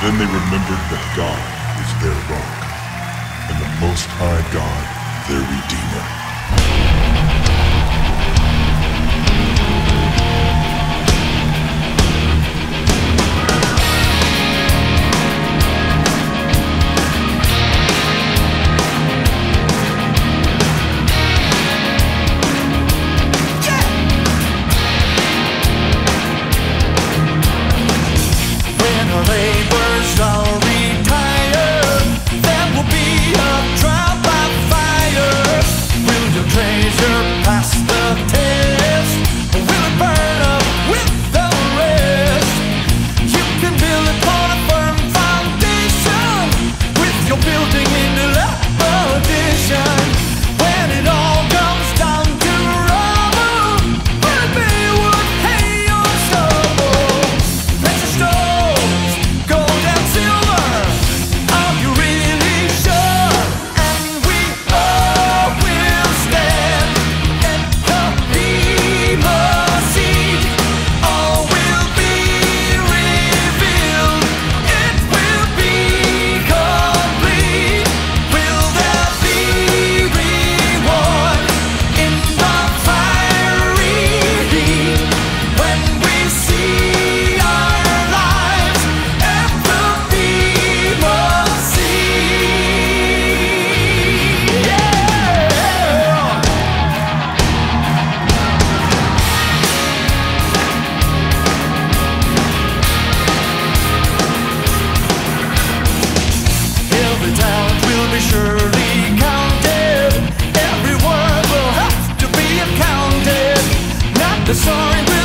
Then they remembered that God is their rock, and the Most High God their Redeemer. The sorry